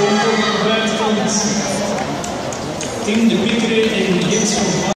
Komt op het buitenkant. Tim de Pikkeren en